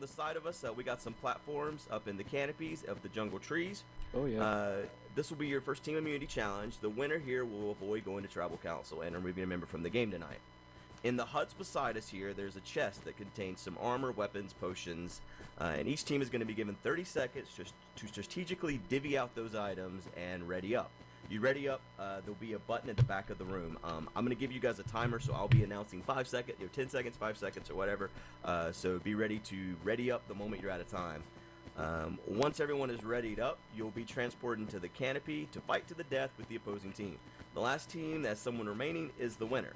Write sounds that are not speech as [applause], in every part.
on the side of us, uh, we got some platforms up in the canopies of the jungle trees. Oh yeah. Uh, this will be your first team immunity challenge. The winner here will avoid going to tribal council and removing a member from the game tonight. In the huts beside us here, there's a chest that contains some armor, weapons, potions, uh, and each team is going to be given 30 seconds just to strategically divvy out those items and ready up. You ready up? Uh, there'll be a button at the back of the room. Um, I'm going to give you guys a timer, so I'll be announcing five seconds, you know, 10 seconds, five seconds, or whatever. Uh, so be ready to ready up the moment you're out of time. Um, once everyone is readied up, you'll be transported into the canopy to fight to the death with the opposing team. The last team that's someone remaining is the winner.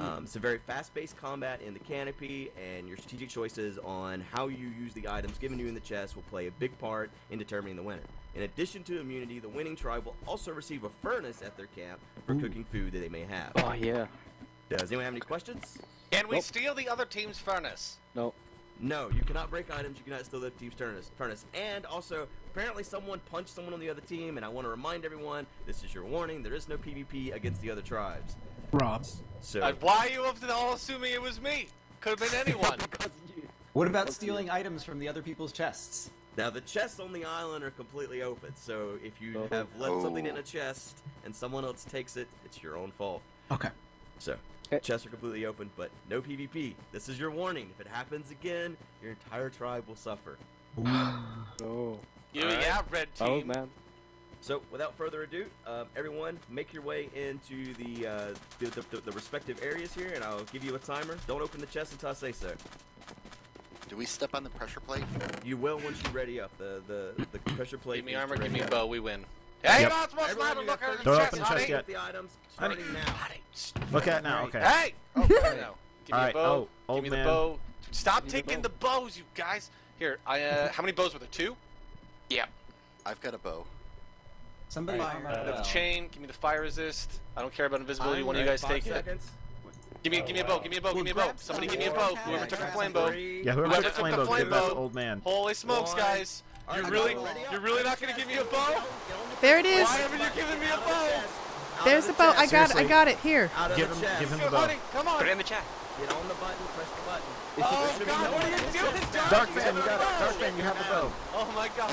Um, it's a very fast-paced combat in the canopy, and your strategic choices on how you use the items given to you in the chest will play a big part in determining the winner. In addition to immunity, the winning tribe will also receive a furnace at their camp for cooking food that they may have. oh yeah. Does anyone have any questions? Can we Nope. steal the other team's furnace? No. No, you cannot break items. You cannot steal the team's furnace. Furnace. And also, apparently, someone punched someone on the other team. And I want to remind everyone: this is your warning. There is no PvP against the other tribes. Rob. So Uh, why are you all assuming it was me? Could have been anyone. [laughs] What about stealing items from the other people's chests? Now the chests on the island are completely open. So if you Oh. have left something in Oh. a chest and someone else takes it, it's your own fault. Okay. So Okay. chests are completely open, but no PvP. This is your warning. If it happens again, your entire tribe will suffer. [sighs] Oh. You, Alright. yeah, red team. Oh man. So, without further ado, um, everyone, make your way into the, uh, the, the, the respective areas here, and I'll give you a timer. Don't open the chest until I say so. Do we step on the pressure plate? You will once you ready up. The the, the pressure plate. Give me armor, give me up. bow, we win. Hey, Yep. you're not supposed Everyone, to you look at the chest, the honey. yet. The items Honey. now. Honey. Look at it now. Okay. Hey! Oh, [laughs] no. Give me All a right. bow. Oh, give old me the man. bow. Stop Give me the taking the bows, you guys. Here, I uh, how many bows were there? Two. I've got a bow. Somebody. Alright, armor uh, The chain. Give me the fire resist. I don't care about invisibility. I'm One of you guys Five take it. Seconds. Give me, give me a bow. Give me a bow. Give me a bow. Well, Somebody give me a some. bow. Yeah, Whoever took the grab flame some. bow. Yeah, whoever Whoever took took flame the bow, give flame that to bow. old man. Holy smokes, One. guys! You're really, go. Ready up. you're really not gonna give me a bow? There it is. Why haven't you given me a bow? There's the boat. I chest. got it. I got it. Here. Out of Give him- give him Go, the bow. come on. Put it in the chat. Get on the button. Press the button. Oh God, what are you doing, Dark? Darkphan, you got it. Darkphan, you have the bow. Oh my God. I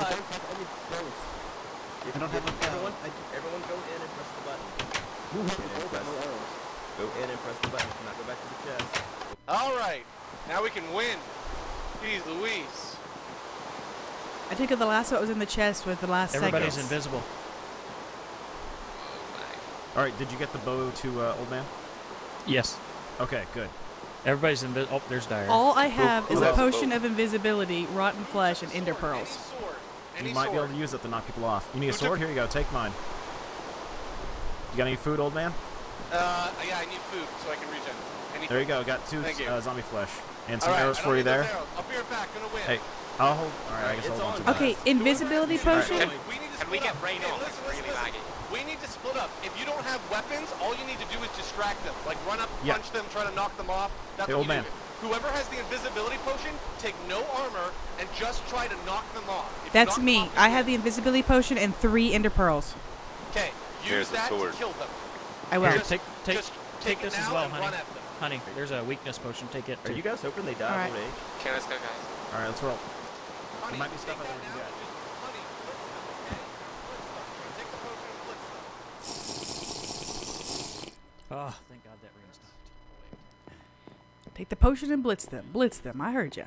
don't have a Everyone, everyone, go in and press the button. And press- Go in and press the button. Do not go back to the chest. All right, now we can win. Jeez Louise. I took the last one was in the chest with the last Everybody's seconds. invisible. All right. Did you get the bow to uh, old man? Yes. Okay. Good. Everybody's invisible. Oh, there's Dire. All I have is a oh. potion of invisibility, rotten flesh, and ender pearls. Any sword. Any you might be able to use it to knock people off. You need a sword? Here you go. Take mine. You got any food, old man? Uh, yeah, I need food so I can regen. Any There you go. Got two Thank you. uh, zombie flesh and some right, arrows for you there. arrows. I'll be right back. Gonna win. Hey, I'll hold. All right. I guess I'll hold on on. to that. Okay, invisibility potion. Can, we need to Can we split get up. rain Hey, on? listen, listen, really listen. We need to split up. If you don't have weapons, all you need to do is distract them. Like run up, Yeah. punch them, try to knock them off. That's Hey, old man. do. Whoever has the invisibility potion, take no armor and just try to knock them off. If That's me. off, I have the invisibility potion and three ender pearls. Okay, use Here's that to kill them. I will. Here, Just- take take just take take this as well, honey. run at them. Honey, there's a weakness potion. Take it. Are you guys hoping they die All of right. old age? Okay, let's go, guys. All right. Let's roll. Honey, might be stuff take I that wouldn't now get. and just- honey, blitz them, okay? Blitz them. Take the potion and blitz them. Oh, thank God that rain stopped. Take the potion and blitz them. Blitz them. I heard ya.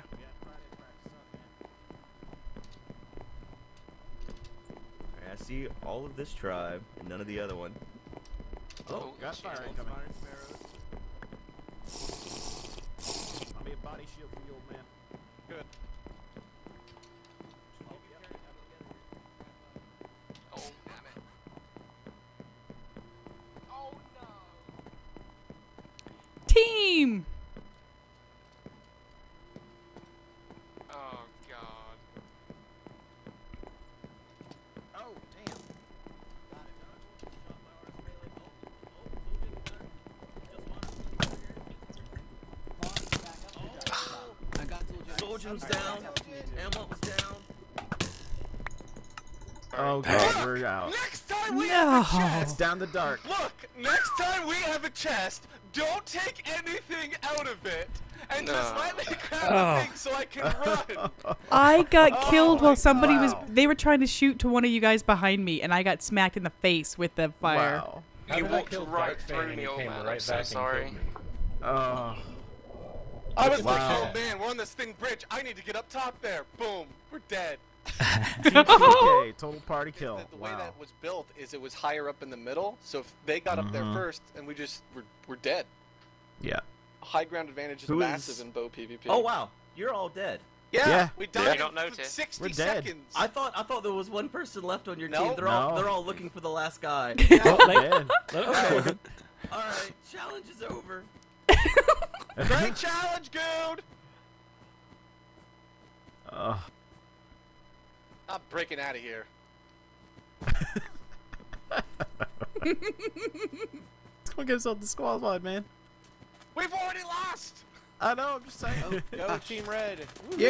Alright, I see all of this tribe and none of the other one. Oh, oh, got fire incoming. I'll be a body shield for you, old man. Good. Oh, damn it. Oh, no. Team. Oh, God. Oh, damn. I got told was down. Ammo was down. Oh god, we're out. Next time we No. have a It's chest. down to dark. Look, next time we have a chest, don't take anything out of it, and just No. let me grab Oh. the thing so I can oh. run. I got Oh killed while somebody was. They were trying to shoot to one of you guys behind me, and I got smacked in the face with the fire. Wow. He walked right through me, old man. I'm so sorry. Oh. I was Wow. like, oh man, we're on this thing bridge. I need to get up top there. Boom, we're dead. [laughs] TK, total party kill. that the way that was built is it was higher up in the middle, so if they got up there Mhm. first and we just we're, we're dead. Yeah. High ground advantage is Who massive is- in bow PvP. Oh wow, you're all dead. Yeah, Yeah. we Yeah. died You in don't notice. 60 We're dead. seconds. I thought I thought there was one person left on your No. team. They're all they're all looking for the last guy. Well, let- Dead. let it go. all right, challenge is over. [laughs] Great challenge, dude. Ugh. I'm breaking out of here. Let's [laughs] go get himself disqualified, man. We've already lost. I know, I'm just saying. Oh, go [laughs] ah. Team Red. Yeah.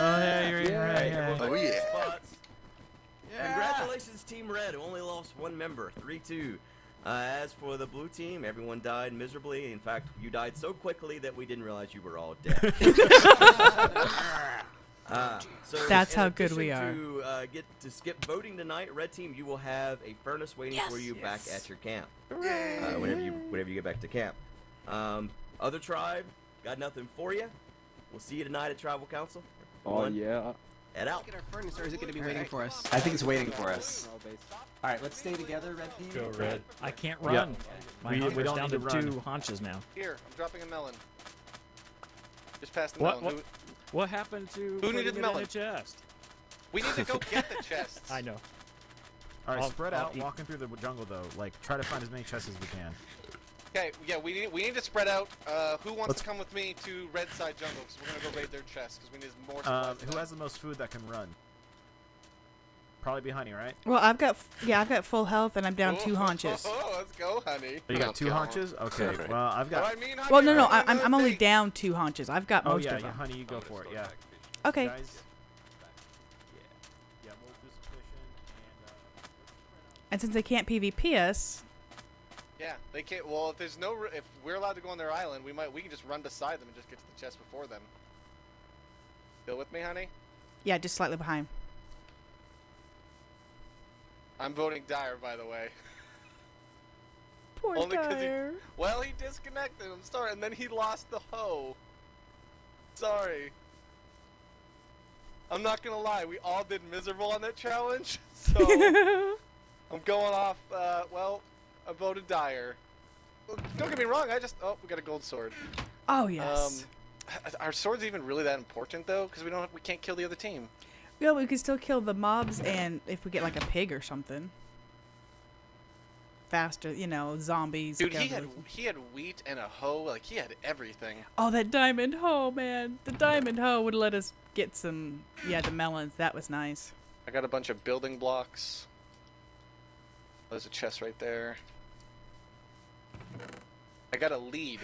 Oh, yeah, you're Yeah. right. Yeah. Oh, yeah. Spots. Congratulations, Team Red, who only lost one member, 3-2. Uh, as for the blue team, everyone died miserably. In fact, you died so quickly that we didn't realize you were all dead. [laughs] Uh, so That's how good we are. To uh, get to skip voting tonight, Red Team, you will have a furnace waiting for you back at your camp. Uh, whenever you whenever you get back to camp. Um, other tribe, got nothing for you. We'll see you tonight at Tribal Council. Oh One, yeah. Head out. Get our furnace, or is it going to be waiting for us? I think it's waiting for us. All right, let's stay together, red team. Go red. I can't Yeah. run. My We- we hunger's don't down need to to run. two haunches now. Here, I'm dropping a melon. Just past the What- melon. what- What happened to Who putting needed it melon? in a chest? We need to go get the [laughs] chests. I know. All right, I'll- spread I'll out, eat- walking through the jungle though. Like, try to find as many chests as we can. Okay, yeah, we need we need to spread out. Uh, who wants Let's- to come with me to Red Side Jungle? Because we're gonna go raid their chests because we need more. Um, who has the most food that can run? Probably be Honey, right? Well, I've got yeah, I've got full health, and I'm down two Oh, [laughs] haunches. Oh, let's go, honey. Oh, you got two haunches? Okay. [laughs] Well, I've What got. I mean, honey, Well, no, no, I I, I'm, I'm only down two haunches. I've got Oh most yeah, of yeah, them. Honey, you go for it. Yeah. Okay. Guys. Yeah. Yeah, we'll do some fishing and. Uh, And since they can't PvP us, Yeah, they can't. Well, if there's no, if we're allowed to go on their island, we might, we can just run beside them and just get to the chest before them. Still with me, honey? yeah, just slightly behind. I'm voting Dire, by the way. Poor Only 'cause he- Well, he disconnected. I'm sorry, and then he lost the hoe. Sorry. I'm not gonna lie, we all did miserable on that challenge, [laughs] so [laughs] I'm going off. Uh, well, I voted Dire. Don't get me wrong. I just oh, we got a gold sword. oh yes. Um, [sighs] are swords even really that important though? Because we don't, we can't kill the other team. yeah, we could still kill the mobs, and if we get like a pig or something, faster, you know, zombies. Dude, he had he had wheat and a hoe. Like he had everything. Oh, that diamond hoe, man! The diamond hoe would let us get some. Yeah, the melons. That was nice. I got a bunch of building blocks. There's a chest right there. I got a lead.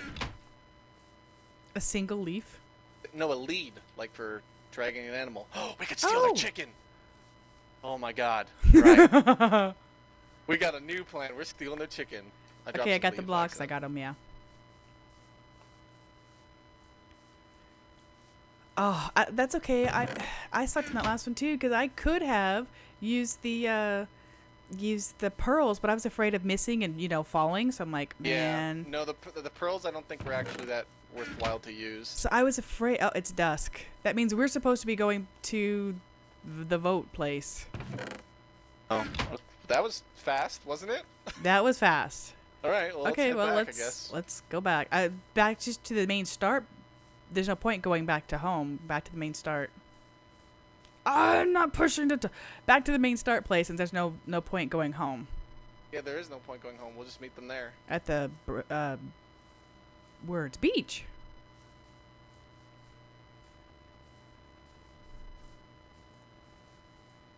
A single leaf. No, a lead, like for dragging an animal. Oh, [gasps] we could steal Oh. their chicken. Oh my god. Right. [laughs] we got a new plan. We're stealing their chicken. I okay, I got the blocks. I got them. Yeah. Oh, I, that's okay. I [sighs] I sucked in that last one too because I could have used the uh, used the pearls, but I was afraid of missing and you know falling. So I'm like, man. Yeah. No, the the pearls I don't think were actually that worthwhile to use. So I was afraid. Oh, it's dusk. That means we're supposed to be going to the vote place. Oh. That was fast, wasn't it? [laughs] That was fast. All right. Well, let's okay, well back, let's guess. let's go back. I back just to the main start. There's no point going back to home. Back to the main start. I'm not pushing the t- back to the main start place, since there's no no point going home Yeah, there is no point going home. We'll just meet them there. at the br- uh, words beach.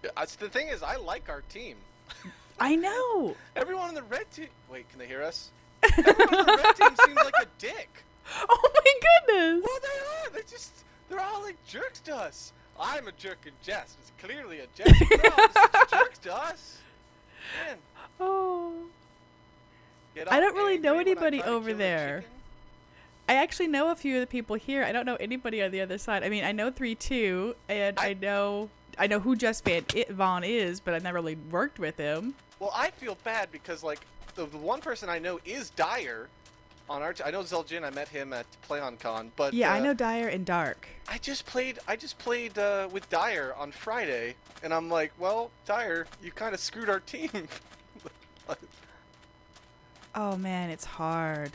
Uh, it's- the thing is, I like our team. [laughs] I know. [laughs] Everyone on the red team. Wait, can they hear us? [laughs] Everyone on the red team seems like a dick. Oh my goodness. Well, they are. They're just. They're all like jerks to us. I'm a jerk in jest. It's clearly a jest. [laughs] jerks to us. Man, Oh. I don't really know angry when I anybody over there. I actually know a few of the people here. I don't know anybody on the other side. I mean, I know three two, and I, I- know I know who Just Van I- Vaughn is, but I've never really worked with him. Well, I feel bad because like the, the one person I know is Dire. On our, t- I know Zueljin. I met him at PlayOnCon, but Yeah, I uh, know Dire and Dark. I just played. I just played uh, with Dire on Friday, and I'm like, well, Dire, you kind of screwed our team. [laughs] Oh man, it's hard.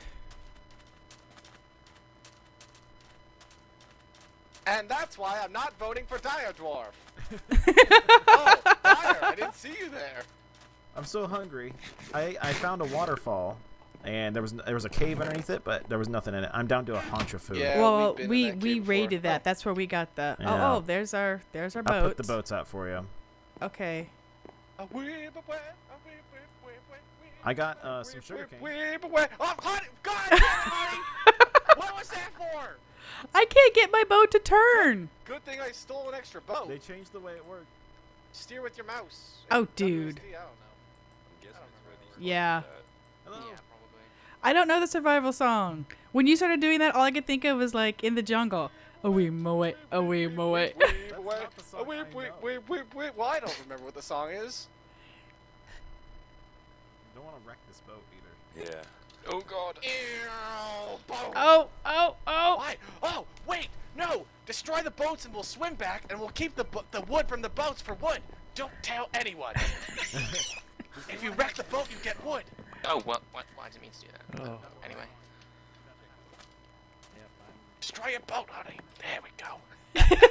and that's why I'm not voting for Dire Dwarf. [laughs] oh, Dire, I didn't see you there. I'm so hungry. I, I found a waterfall, and there was there was a cave underneath it, but there was nothing in it. I'm down to a haunch of food. Yeah. well, we've been in we that we cave before. raided that. That's where we got the. Yeah. Oh, oh, there's our there's our I'll boat. put the boats out for you. Okay. I got uh, some sugar whip, cane. whip. Oh, honey, God, [laughs] what was that for? I can't get my boat to turn. Good thing I stole an extra boat. They changed the way it worked. Steer with your mouse. Oh, WSD, dude. I don't know. Yeah. Hello. I don't know the survival song. When you started doing that, all I could think of was like in the jungle. Oh we mow it, oh we mow it. Whip That's away, not the a song whip, I whip, know. whip, whip, whip. Well, I don't remember what the song is. Don't want to wreck this boat either. Yeah. Oh god. Ew, boat. Oh, oh, oh. Why? Oh, wait, no! Destroy the boats and we'll swim back, and we'll keep the bo- the wood from the boats for wood. Don't tell anyone. [laughs] if you wreck the boat, you get wood. Oh, what? What? Why did it mean to do that? Oh. Anyway. Destroy your boat, honey. There we go.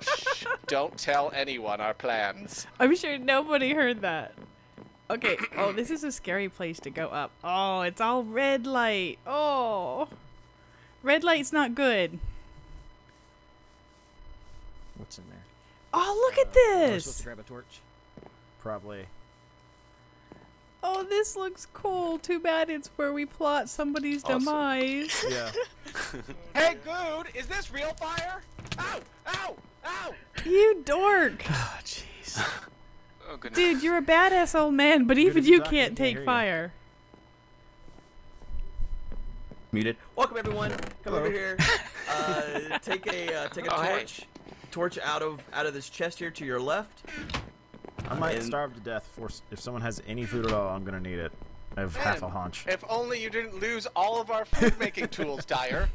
[laughs] Shh, Don't tell anyone our plans. I'm sure nobody heard that. Okay. [clears throat] Oh, this is a scary place to go up. Oh, it's all red light. Oh. Red light's not good. What's in there? Oh, look uh, at Am I supposed this. to grab a torch? Probably. Oh, this looks cool. Too bad it's where we plot somebody's Awesome. demise. [laughs] Yeah. [laughs] Hey, Guude, is this real fire? Ow! Ow! Ow! You dork. Oh, [sighs] jeez. [laughs] Oh goodness. Dude, you're a badass old man, but even you you can't we can't take hear you. fire. Muted. Welcome everyone. Come over here. Uh, take a uh, take a Oh, hey. torch. Torch out of out of this chest here to your left. I might And- starve to death. For if someone has any food at all, I'm gonna need it. I have half a Man, haunch. If only you didn't lose all of our food making [laughs] tools, Dire.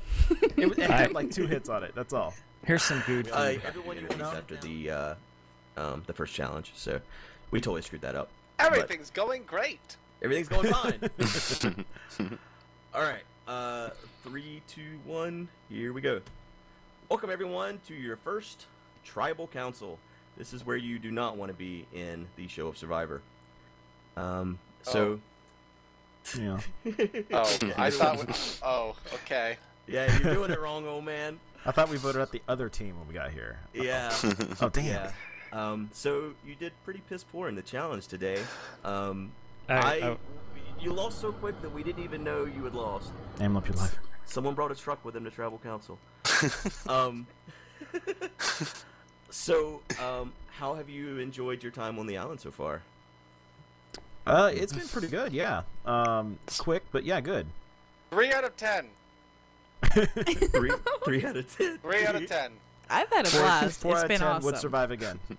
It, was- it I- had like two hits on it. That's all. Here's some good Uh, food. everyone you released after the uh, um, the first challenge, so we totally screwed that up. Everything's going great. Everything's going fine. [laughs] [laughs] All right. Uh, three, two, one. Here we go. Welcome everyone to your first tribal council. This is where you do not want to be in the show of Survivor. Um. So. [laughs] Yeah. Oh, I thought. We, oh, okay. yeah, you're doing it wrong, old man. I thought we voted out the other team when we got here. Yeah. [laughs] Oh damn. Yeah. Um. So you did pretty piss poor in the challenge today. Um. I- I. I- you lost so quick that we didn't even know you had lost. Aim up your life. Someone brought a truck with them to tribal council. [laughs] um, so, um, how have you enjoyed your time on the island so far? Uh, it's been pretty good. Yeah. Um, quick, but yeah, good. Three out of ten. [laughs] Three, three out of ten. Three out of ten. I've had a Four, blast. four it's out of been ten awesome. would survive again. [laughs]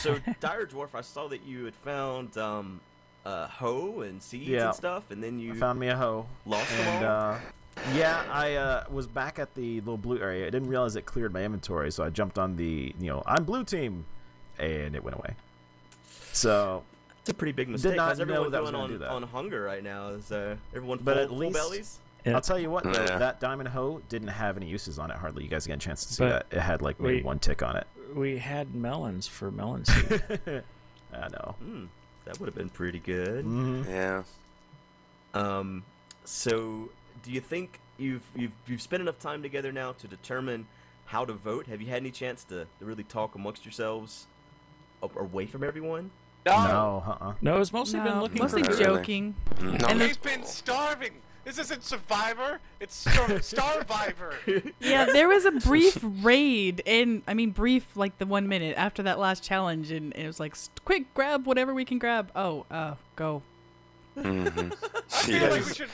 So, Dire Dwarf, I saw that you had found um, uh, hoe and seeds Yeah. and stuff, and then you I found me a hoe. lost them all. uh, yeah, I uh, was back at the little blue area. I didn't realize it cleared my inventory, so I jumped on the you know I'm blue team, and it went away. So, It's a pretty big mistake. Did not How's know everyone that was doing gonna on, do that. on hunger right now? Is uh, everyone full, But at full least- bellies? Yeah. I'll tell you what, though, Yeah. that diamond hoe didn't have any uses on it. Hardly. You guys get a chance to see But that. It had like maybe we- one tick on it. We had melons for melon [laughs] seed. I know. Hmm, that would have been pretty good. hmm Yeah. Um, so do you think you've you've you've spent enough time together now to determine how to vote? Have you had any chance to, to really talk amongst yourselves away from everyone? No, uh-uh. no, it's mostly been looking mostly for Really? joking. No. And He's been starving. This isn't Survivor. It's Star- [laughs] Starvivor. Yeah, there was a [laughs] brief raid, and I mean brief, like the one minute after that last challenge, and it was like, quick, grab whatever we can grab. Oh, uh, go. I feel like we should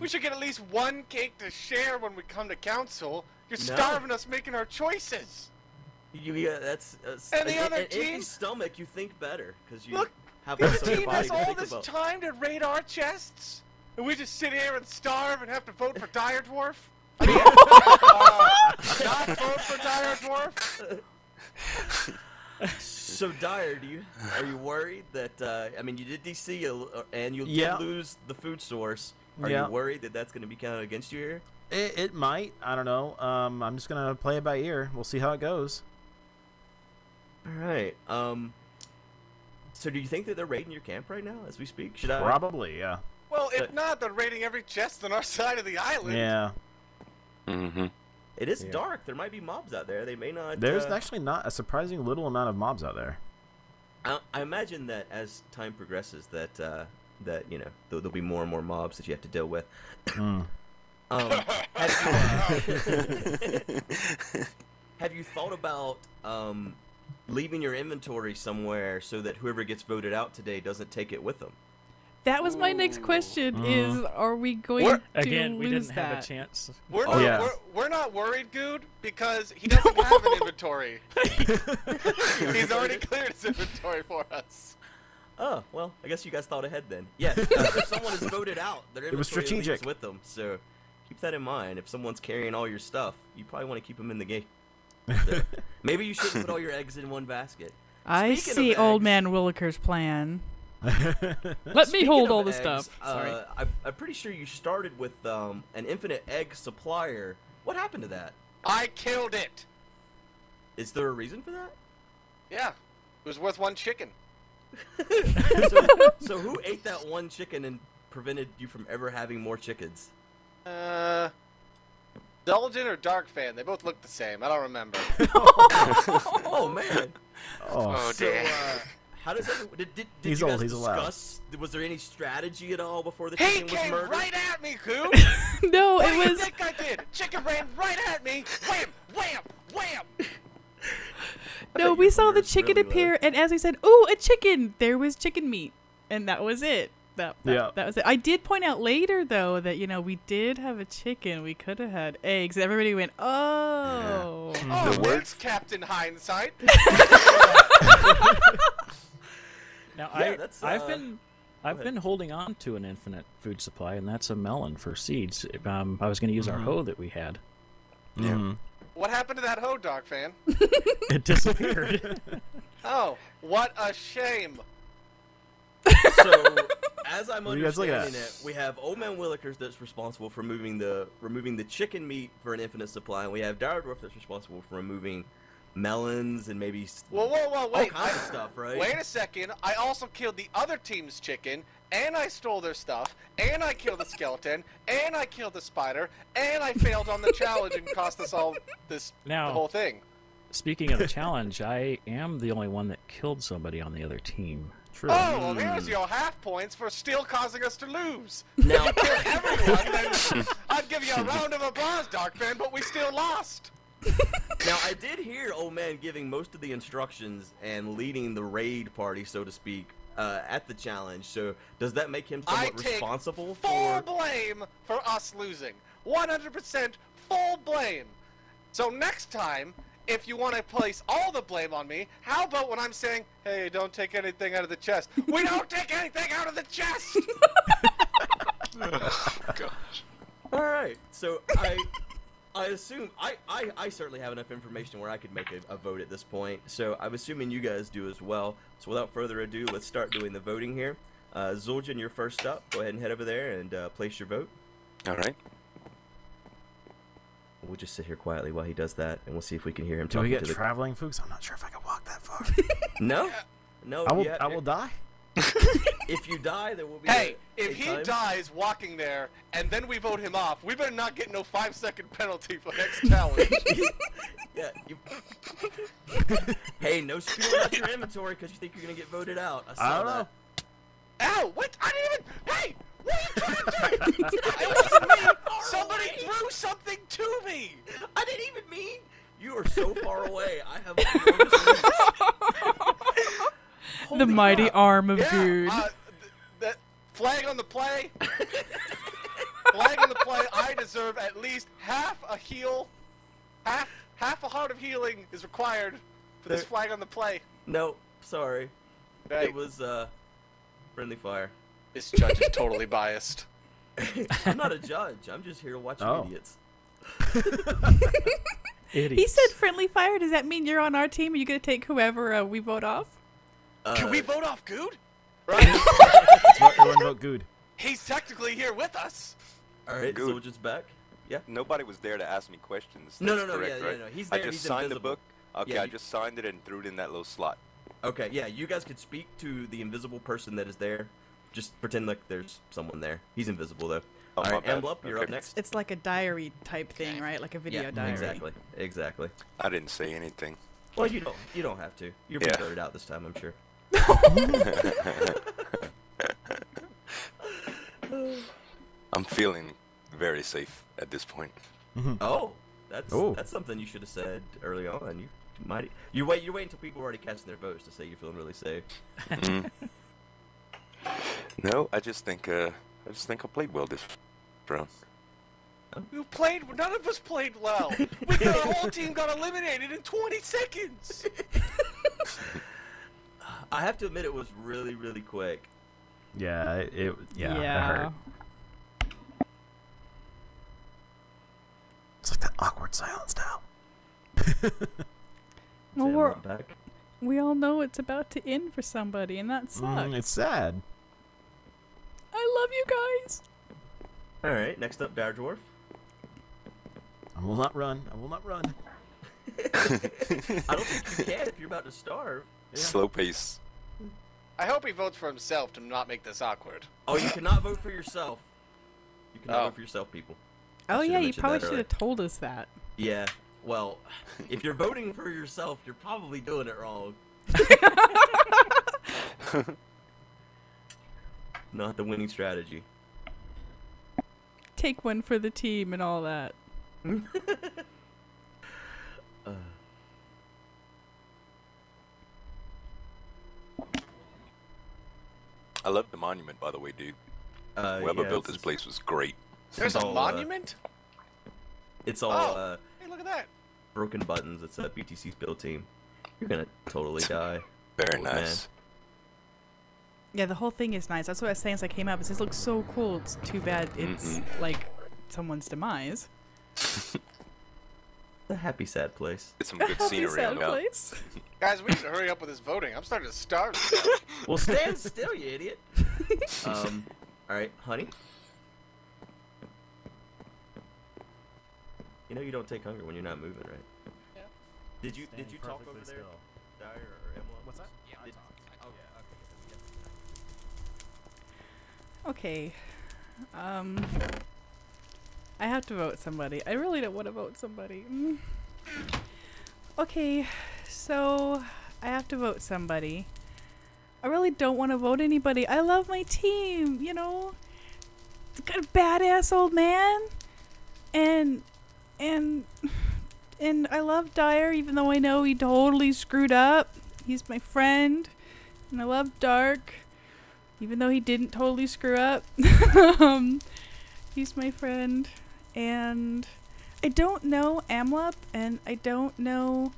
we should get at least one cake to share when we come to council. You're No. starving us making our choices. You, yeah, that's uh, And the other an empty team- stomach. You think better because you Look, have The other team has all this about. time to raid our chests, and we just sit here and starve and have to vote for Dire Dwarf. I mean, uh, not vote for Dire Dwarf. [laughs] So dire, do you are you worried that uh, I mean you did DC a l- uh, and you Yeah. did lose the food source? Are Yeah. you worried that that's going to be counted against you here? It, it might. I don't know. Um, I'm just gonna play it by ear. We'll see how it goes. All right. Um. So do you think that they're raiding your camp right now as we speak? Should I? Probably, yeah. Well, if But- not, they're raiding every chest on our [laughs] side of the island. Yeah. Mm-hmm. It is Yeah. dark. There might be mobs out there. They may not. There's uh, actually not a surprising little amount of mobs out there. I, I imagine that as time progresses, that uh, that you know there'll, there'll be more and more mobs that you have to deal with. Mm. [coughs] Um, have, you, [laughs] have you thought about um, leaving your inventory somewhere so that whoever gets voted out today doesn't take it with them? That was my next question: Mhm. Is are we going What? to Again, we lose didn't that? have a chance. We're Oh, not, yeah. we're, we're not worried, Good, because he doesn't [laughs] have an inventory. [laughs] He's already cleared his inventory for us. Oh well, I guess you guys thought ahead then. [laughs] Yes, uh, if someone is voted out, their It was inventory leaves strategic. with them. So keep that in mind. If someone's carrying all your stuff, you probably want to keep them in the game. So, maybe you shouldn't put all your eggs in one basket. I Speaking of see Old Man Willaker's plan. Let me hold of all the eggs, stuff. Sorry. Uh, I, I'm pretty sure you started with um, an infinite egg supplier. What happened to that? I killed it. Is there a reason for that? Yeah, it was worth one chicken. [laughs] so, so who [laughs] ate that one chicken and prevented you from ever having more chickens? Uh, Dulgin or Darkphan? They both look the same. I don't remember. [laughs] Oh man. oh, Oh So dear. uh, how does that? Did, did, did He's you old, guys he's allowed. discuss? Was there any strategy at all before the he chicken was came right at me, Coo. [laughs] no, what do it you was think I did? Chicken ran right at me. Wham! Wham! Wham! No. We saw the chicken really low. appear, and as we said, "Ooh, a chicken!" There was chicken meat, and that was it. That, that, Yeah. that was it. I did point out later, though, that you know we did have a chicken. We could have had eggs. Everybody went, "Oh." Oh, The thanks, Captain Hindsight. [laughs] [laughs] Now Yeah, I that's, I've uh, been I've been holding on to an infinite food supply, and that's a melon for seeds. Um, I was going to use our Mhm. hoe that we had. mhm. what happened to that hoe dog fan? [laughs] It disappeared. [laughs] Oh, what a shame. so, [laughs] as I'm What do you guys understanding it, we have Old Man Willakers that's responsible for moving the removing the chicken meat for an infinite supply, and we have Dire Dwarf that's responsible for removing melons and maybe s- Whoa, whoa, whoa, all wait. kinds I- of stuff, right? Wait a second. I also killed the other team's chicken, and I stole their stuff, and I killed the skeleton, and I killed the spider, and I failed on the challenge and cost us all this Now- the whole thing. Speaking of the challenge, I am the only one that killed somebody on the other team. True. Oh, well, Hmm. there's your half points for still causing us to lose. Now, Kill everyone, then [laughs] I'd give you a round of applause, Darkphan, but we still lost. [laughs] now I did hear Old Man giving most of the instructions and leading the raid party, so to speak, uh, at the challenge. So, does that make him I somewhat take responsible full for? blame for us losing. 100% full blame. So next time, if you want to place all the blame on me, how about when I'm saying, hey, don't take anything out of the chest? [laughs] We don't take anything out of the chest! [laughs] Gosh. All right. So I, I assume I, I, I certainly have enough information where I could make a, a vote at this point. So I'm assuming you guys do as well. So without further ado, let's start doing the voting here. Uh, Zueljin, you're first up. Go ahead and head over there and uh, place your vote. All right. We'll just sit here quietly while he does that, and we'll see if we can hear him Do we get to the. traveling food? I'm not sure if I can walk that far. [laughs] no, [laughs] no. I will. you I will die. [laughs] If you die, there will be. hey, a, if a he time. dies walking there, and then we vote him off, we better not get no five second penalty for next challenge. [laughs] Yeah. You... [laughs] hey, no spewing out your inventory because you think you're gonna get voted out. I, saw I don't that. know. Ow! What? I didn't even. Hey! What are you trying to do? it wasn't me! Somebody threw something to me! I didn't even mean. You are so far away. I have enormous reach. the mighty crap. arm of Yeah, Good. uh, th- that Flag on the play. Flag on the play. I deserve at least half a heal. Half half a heart of healing is required for this flag on the play. No, sorry. Hey, It was uh, friendly fire. this judge is totally biased. [laughs] I'm not a judge. I'm just here to watch Oh. idiots. [laughs] [laughs] Idiots. He said friendly fire. Does that mean you're on our team? Are you gonna take whoever uh, we vote off? Can Uh, we vote off Guude? Right? Vote- Everyone vote Guude. He's technically here with us. All right, Good. Soldier's back. Yeah. Nobody was there to ask me questions. No, That's no, no, correct, yeah, right? yeah, no. He's I just he's signed invisible. the book. Okay, Yeah, I you- just signed it and threw it in that little slot. Okay, yeah, you guys could speak to the invisible person that is there. Just pretend like there's someone there. He's invisible though. Oh, All my. Amlup, you're up next. It's like a diary type thing, right? Like a video yeah, diary. exactly, exactly. I didn't say anything. Well, you don't, you don't have to. You're Yeah. being voted out this time, I'm sure. [laughs] I'm feeling very safe at this point. Oh, that's Oh. that's something you should have said early on. You might you wait you wait until people are already casting their votes to say you're feeling really safe. Mm. no, I just think uh, I just think I played well this round. You played. None of us played well. We got our whole team got eliminated in 20 seconds. [laughs] I have to admit it was really really quick. Yeah, it, it yeah, it hurt. It's like that awkward silence now. [laughs] Well, we're, back. we all know it's about to end for somebody, and that sucks. Mm, it's sad. I love you guys. All right, next up, Dire Dwarf. I will not run. I will not run. [laughs] I don't think you can if you're about to starve. Slow pace. I hope he votes for himself to not make this awkward. Oh, you cannot vote for yourself. You cannot Oh. vote for yourself, people. I Oh yeah, you probably should have told us that. Yeah. Well, if you're voting for yourself, you're probably doing it wrong. [laughs] Not the winning strategy. Take one for the team and all that. [laughs] [sighs] Uh, I love the monument, by the way, dude. uh, Whoever yeah, built it's- this place was great. There's It's a all, uh, monument? It's all Oh. uh, Hey, look at that. broken buttons. It's a BTC's build team. You're gonna totally [laughs] die. Very Oh, man. nice. Yeah, the whole thing is nice. That's what I was saying as I came up. It just looks so cool. It's too bad it's like someone's demise. [laughs] It's a happy, sad place. It's some good Happy, scenery sad place. [laughs] Guys, we need to hurry up with this voting. I'm starting to starve. [laughs] Well, stand still, you idiot. [laughs] Um, all right, honey. You know you don't take hunger when you're not moving, right? Yeah. Did you did you talk over there, Dire or Emma? What's that? Yeah, I talked. oh, Okay. Um I have to vote somebody. I really don't want to vote somebody. Okay, so I have to vote somebody. I really don't want to vote anybody. I love my team, you know. Got a badass old man. And and and I love Dire even though I know he totally screwed up. He's my friend. And I love Dark even though he didn't totally screw up. [laughs] um, he's my friend, and I don't know Amlup, and I don't know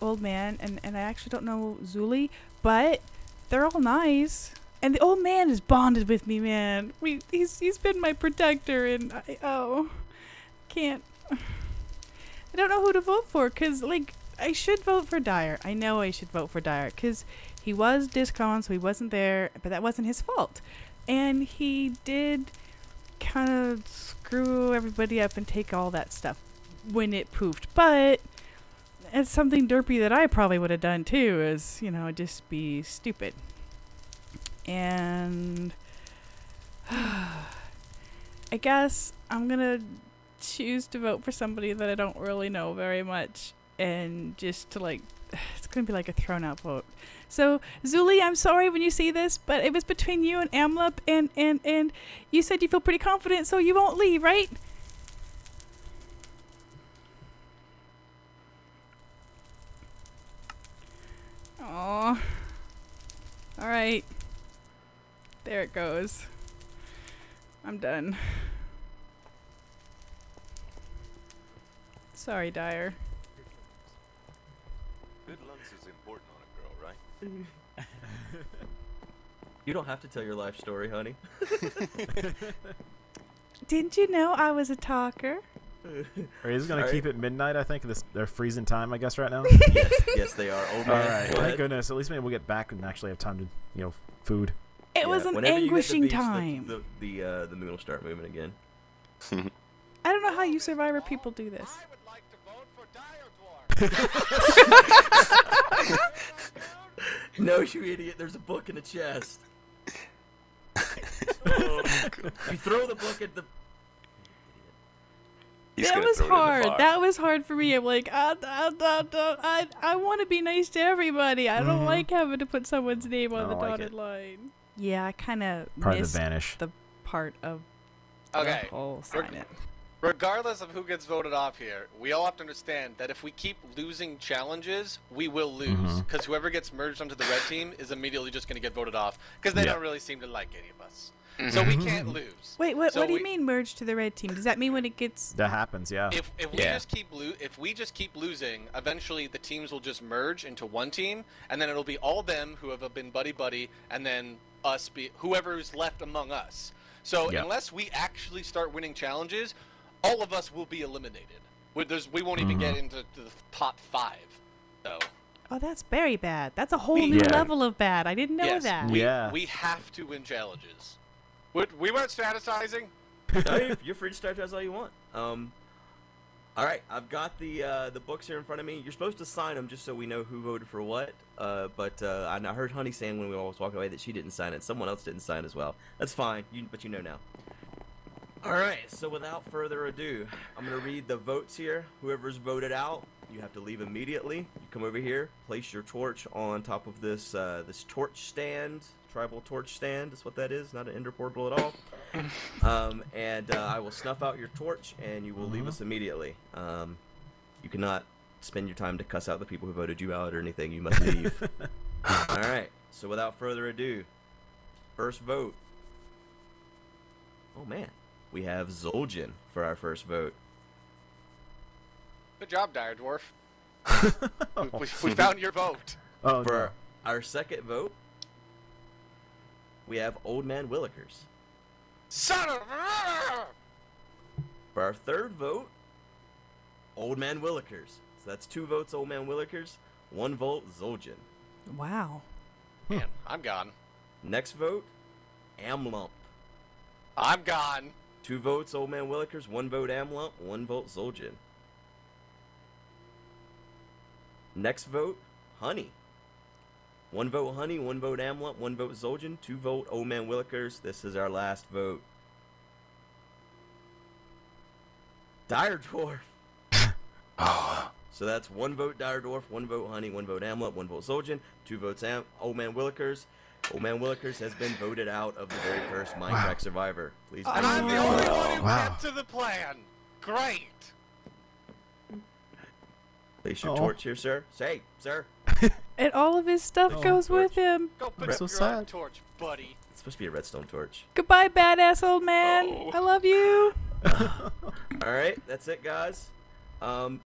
Old Man, and, and I actually don't know Zuli, but they're all nice. And the old man is bonded with me, man. We he's he's been my protector, and I oh can't. [sighs] I don't know who to vote for, cause like I should vote for Dire. I know I should vote for Dire, cause he was discon, so he wasn't there, but that wasn't his fault. And he did kind of screw everybody up and take all that stuff when it poofed. But it's something derpy that I probably would have done too, is, you know, just be stupid. And [sighs] I guess I'm gonna choose to vote for somebody that I don't really know very much and just to like [sighs] it's gonna be like a thrown out vote. So Zuli, I'm sorry when you see this, but it was between you and Amlup and and and you said you feel pretty confident, so you won't leave, right? Aw. Alright. There it goes. I'm done. Sorry, Dire. Good lungs is important on a girl, right? [laughs] You don't have to tell your life story, honey. [laughs] Didn't you know I was a talker? Are you just gonna Sorry. keep it midnight? I think this they're freezing time. I guess right now. [laughs] yes, yes, they are. Oh man, right. go Thank goodness. At least maybe we'll get back and actually have time to, you know, food. It was an whenever the anguishing beach, the- time. The the, uh, the moon will start moving again. I don't know how you Survivor people do this. [laughs] No, you idiot! There's a book in the chest. [laughs] Oh, you throw the book at the. He's that was throw it in the hard. That was hard for me. I'm like, ah, ah, I, I want to be nice to everybody. I don't Mhm. like having to put someone's name on the like dotted it. line. Yeah, I kind of Part of missed the vanish. the part of Okay. the whole sign it. Regardless of who gets voted off here, we all have to understand that if we keep losing challenges, we will lose. Mm-hmm. Because whoever gets merged onto the red team is immediately just going to get voted off. Because they Yeah. don't really seem to like any of us. So we mm-hmm. can't lose. Wait, what? So what do you we- mean merge to the red team? Does that mean when it gets? That happens. Yeah. If, if we Yeah. just keep lo- if we just keep losing, eventually the teams will just merge into one team, and then it'll be all them who have been buddy buddy, and then us be whoever's left among us. So Yeah. unless we actually start winning challenges, all of us will be eliminated. We, there's, we won't even Mhm. get into to the top five. So Oh, that's very bad. That's a whole We- new Yeah. level of bad. I didn't know yes, that. we, Yeah. we have to win challenges. We, we weren't strategizing. No, you're, you're free to start as all you want. Um, all right, I've got the uh, the books here in front of me. You're supposed to sign them just so we know who voted for what. Uh, but uh, I I heard Honey saying when we all was walking away that she didn't sign it. Someone else didn't sign as well. That's fine. You, but you know now. All right. So without further ado, I'm gonna read the votes here. Whoever's voted out, you have to leave immediately. You come over here, place your torch on top of this uh, this torch stand, tribal torch stand. Is what that is. Not an ender portal at all. [laughs] Um, and uh, I will snuff out your torch, and you will leave us immediately. Um, you cannot spend your time to cuss out the people who voted you out or anything. You must leave. [laughs] All right. So without further ado, first vote. Oh man, we have Zueljin for our first vote. Good job, Dire Dwarf. [laughs] we, we, we found your vote. oh, For no. our second vote, we have Old Man Willakers. Son of a... For our third vote, Old Man Willakers. So that's two votes, Old Man Willakers. One vote, Zueljin. Wow. Man, I'm gone. Next vote, Amlup. I'm gone. Two votes, Old Man Willakers. One vote, Amlup. One vote, Zueljin. Next vote, Honey. One vote, Honey. One vote, Amlup. One vote, Zueljin. Two vote, Old Man Willakers. This is our last vote. Dire Dwarf. So that's one vote Dire Dwarf, one vote Honey, one vote Amlup, one vote Zueljin, two votes Am- Old Man Willakers. Old Man Willakers has been voted out of the very first Minecraft Survivor. Please. And. I'm the only one who Wow. kept to the plan. Great. Place your Aw. torch here, sir. Say, sir. [laughs] And all of his stuff Oh, goes with him. Go pick I'm up so your sad. torch, buddy. It's supposed to be a redstone torch. Goodbye, badass old man. Oh. I love you. [laughs] All right, that's it, guys. Um,